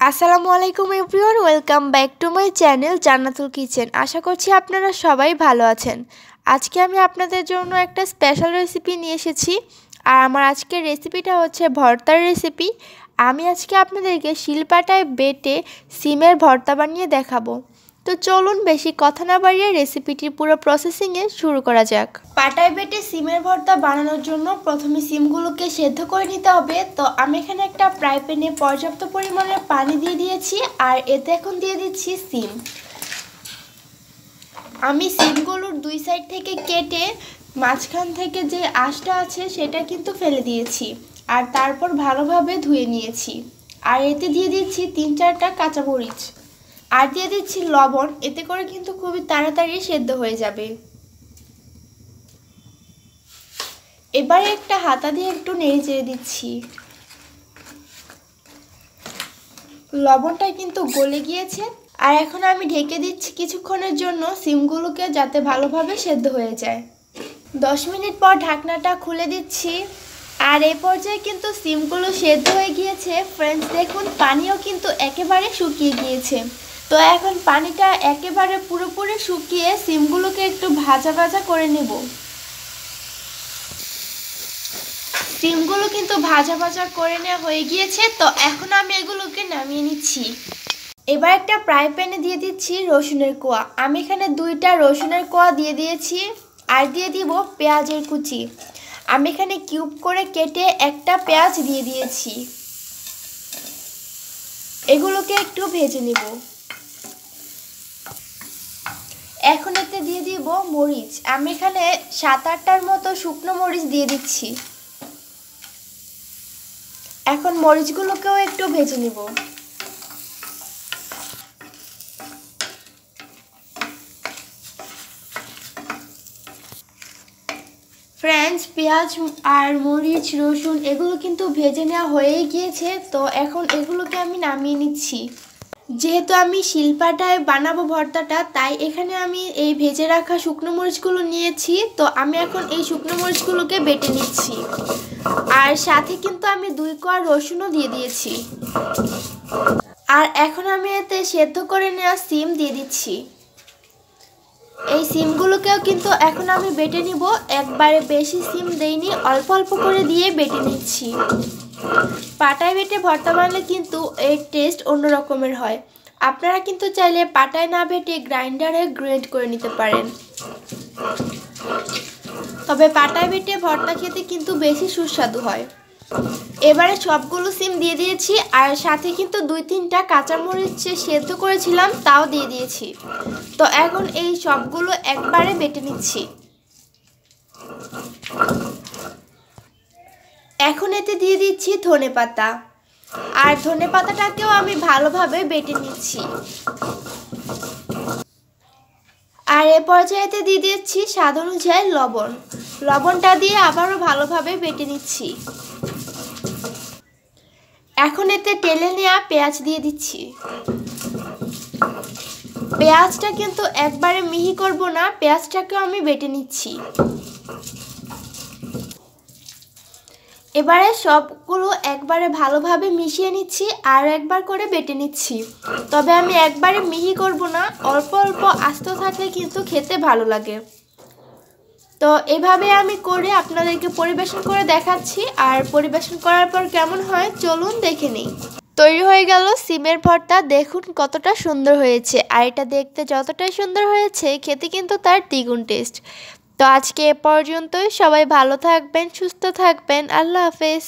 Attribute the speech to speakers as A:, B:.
A: আসসালামু আলাইকুম everyone, welcome back to my channel Jannatul Kitchen. আশা করছি আপনারা সবাই ভালো আছেন। আজকে আমি আপনাদের জন্য একটা স্পেশাল রেসিপি নিয়ে এসেছি। আর আমার আজকের রেসিপিটা হচ্ছে ভর্তার রেসিপি আমি আজকে আপনাদেরকে শিলপাটায় বেটে সিমের ভর্তা বানিয়ে দেখাবো। তো চলুন বেশি কথা না বাড়িয়ে রেসিপিটির পুরো প্রসেসিংয়ে শুরু করা যাক। পাটায় বেটে সিমের ভর্তা বানানোর জন্য প্রথমে সিমগুলোকে সেদ্ধ করে নিতে হবে। তো আমি এখানে একটা ফ্রাই প্যানে পর্যাপ্ত পরিমাণে পানি দিয়ে দিয়েছি আর এতে এখন দিয়ে দিচ্ছি সিম। আমি সিমগুলোর দুই সাইড থেকে কেটে মাঝখান থেকে যে আঁশটা আছে সেটা কিন্তু ফেলে দিয়েছি আর তারপর ভালোভাবে ধুয়ে নিয়েছি। আর এতে দিয়ে দিচ্ছি তিন চারটা কাঁচামরিচ। আর দিয়ে দিচ্ছি লবণ, এতে করে কিন্তু খুবই তাড়াতাড়ি সেদ্ধ হয়ে যাবে। এবারে একটা হাতা দিয়ে একটু নেড়ে চেড়ে দিচ্ছি। লবণটা কিন্তু গলে গিয়েছে, আর এখন আমি ঢেকে দিচ্ছি কিছুক্ষণের জন্য সিমগুলোকে যাতে ভালোভাবে সেদ্ধ হয়ে যায়। দশ মিনিট পর ঢাকনাটা খুলে দিচ্ছি, আর এ পর্যায়ে কিন্তু সিমগুলো সেদ্ধ হয়ে গিয়েছে। ফ্রেন্ডস দেখুন, পানিও কিন্তু একেবারে শুকিয়ে গিয়েছে। তো এখন পানিটা একেবারে পুরোপুরি শুকিয়ে সিমগুলোকে একটু ভাজা ভাজা করে নেব। সিমগুলো কিন্তু ভাজা ভাজা করে নেওয়া হয়ে গিয়েছে, তো এখন আমি এগুলোকে নামিয়ে নিচ্ছি। এবার একটা ফ্রাই প্যানে দিয়ে দিচ্ছি রসুনের কোয়া। আমি এখানে দুইটা রসুনের কোয়া দিয়ে দিয়েছি আর দিয়ে দিব পেঁয়াজের কুচি। আমি এখানে কিউব করে কেটে একটা পেঁয়াজ দিয়ে দিয়েছি। এগুলোকে একটু ভেজে নিব। এখন এতে দিয়ে দিব মরিচ। আমি এখানে সাত আটটার মতো শুকনো মরিচ দিয়ে দিচ্ছি। এখন মরিচগুলোকেও একটু ভেজে নিব। ফ্রেন্ডস পেঁয়াজ আর মরিচ, রসুন, এগুলো কিন্তু ভেজে নেওয়া হয়েই গিয়েছে, তো এখন এগুলোকে আমি নামিয়ে নিচ্ছি। যেহেতু আমি শিলপাটায় বানাবো ভর্তাটা, তাই এখানে আমি এই ভেজে রাখা শুকনো মরিচগুলো নিয়েছি। তো আমি এখন এই শুকনো মরিচগুলোকে বেটে নিচ্ছি। আর সাথে কিন্তু আমি দুই কোয়া রসুনও দিয়ে দিয়েছি। আর এখন আমি এতে সেদ্ধ করে নেওয়া সিম দিয়ে দিচ্ছি। এই সিমগুলোকেও কিন্তু এখন আমি বেটে নিব। একবারে বেশি সিম দেইনি, অল্প অল্প করে দিয়ে বেটে নিচ্ছি। পাটায় বেটে ভর্তা বানালে কিন্তু এর টেস্ট অন্য রকমের হয়। আপনারা কিন্তু চাইলে পাটায় না বেটে গ্রাইন্ডারে গ্রেড করে নিতে পারেন। তবে পাটায় বেটে ভর্তা খেতে কিন্তু বেশি সুস্বাদু হয়। এবারে সবগুলো সিম দিয়ে দিয়েছি আর সাথে কিন্তু দুই তিনটা কাঁচামরিচ সেদ্ধ করেছিলাম তাও দিয়ে দিয়েছি। তো এখন এই সবগুলো একবারে বেটে নিচ্ছি। এখন এতে দিয়ে দিচ্ছি ধনে পাতা। আর ধনে পাতাটাকেও আমি ভালোভাবে বেটে নিচ্ছি। আর এ পর্যায়েতে দিয়ে দিচ্ছি স্বাদ অনুযায়ী লবণ। লবণটা দিয়ে আবারও ভালোভাবে বেটে নিচ্ছি। এখন এতে টেলে নেওয়া পেঁয়াজ দিয়ে দিচ্ছি। পেঁয়াজটা কিন্তু একবারে মিহি করব না, পেঁয়াজটাকেও আমি বেটে নিচ্ছি। এবারে সবগুলো একবারে ভালোভাবে মিশিয়ে নিচ্ছি আর একবার করে বেটে নিচ্ছি। তবে আমি একবারে মিহি করব না, অল্প অল্প আস্ত থাকলে কিন্তু খেতে ভালো লাগে। তো এভাবে আমি করে আপনাদেরকে পরিবেশন করে দেখাচ্ছি আর পরিবেশন করার পর কেমন হয় চলুন দেখে নিই। তৈরি হয়ে গেল সিমের ভর্তা, দেখুন কতটা সুন্দর হয়েছে। আর এটা দেখতে যতটাই সুন্দর হয়েছে, খেতে কিন্তু তার দ্বিগুণ টেস্ট। তো আজকে এ পর্যন্তই। সবাই ভালো থাকবেন সুস্থ থাকবেন। আল্লাহ হাফেজ।